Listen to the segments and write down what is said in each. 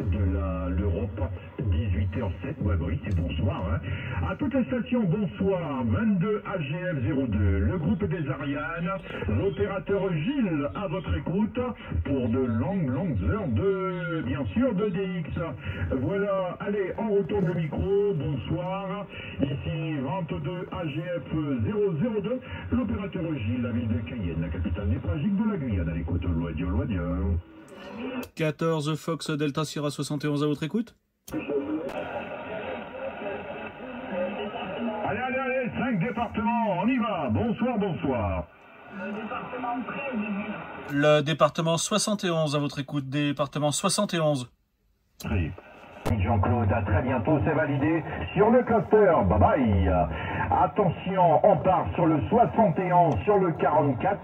de la- l'Europe. 18h07, ouais, bah oui, c'est bonsoir. Hein. À toutes les stations, bonsoir. 22 AGF 02, le groupe des Ariane, l'opérateur Gilles à votre écoute pour de longues, longues heures de, bien sûr, de DX. Voilà, allez, on retourne le micro, bonsoir. Ici 22 AGF 002, l'opérateur Gilles, la ville de Cayenne, la capitale névralgique de la Guyane, à l'écoute, loin Dieu, loin Dieu. 14 Fox Delta Sierra 71 à votre écoute Allez, allez, allez, 5 départements, on y va. Bonsoir, bonsoir. Le département 71 à votre écoute, département 71. Oui. Jean-Claude, à très bientôt, c'est validé sur le cluster. Bye bye. Attention, on part sur le 61, sur le 44.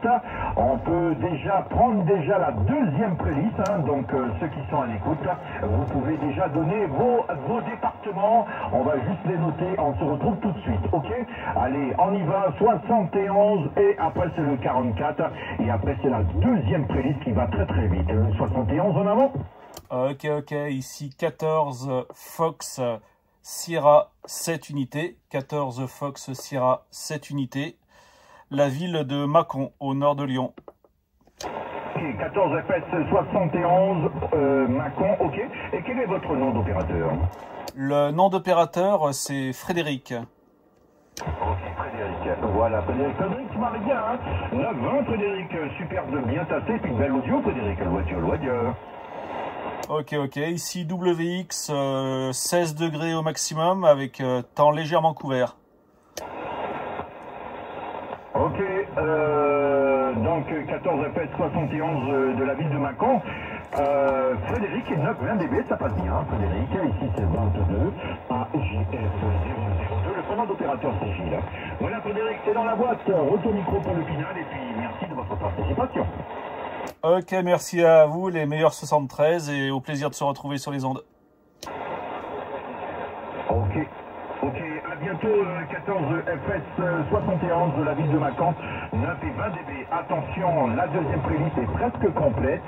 On peut déjà prendre déjà la deuxième prélice. hein. donc euh, ceux qui sont à l'écoute, vous pouvez déjà donner vos, départements. On va juste les noter. On se retrouve tout de suite. Ok? Allez, on y va. 71 et après c'est le 44 et après c'est la deuxième prélice qui va très très vite. Le 71 en avant. Ok, ok, ici 14 Fox Sierra 7 unités. 14 Fox Sierra 7 unités. La ville de Mâcon, au nord de Lyon. Ok, 14 FS 71, euh, Macon, ok. Et quel est votre nom d'opérateur? Le nom d'opérateur, c'est Frédéric. Ok, Frédéric. Voilà, Frédéric. Frédéric, tu m'arrives bien, hein 9-20, Frédéric. Superbe, bien tassé, puis belle audio, Frédéric. Loi Dieu, loi Dieu. Ok, ok, ici WX, euh, 16 degrés au maximum avec euh, temps légèrement couvert. Ok, euh, donc 14 FS 71 euh, de la ville de Macon. Euh, Frédéric, 9 20 dB, ça passe bien, hein, Frédéric. Ici c'est 22 AJF 002. Le commande d'opérateur c'est Gilles. Voilà Frédéric, c'est dans la boîte. Retour micro pour le final et puis merci de votre participation. Ok, merci à vous, les meilleurs 73, et au plaisir de se retrouver sur les ondes. Ok, ok, à bientôt euh, 14 FS euh, 71 de la ville de Macon. 9 et 20 dB. Attention, la deuxième prélice est presque complète.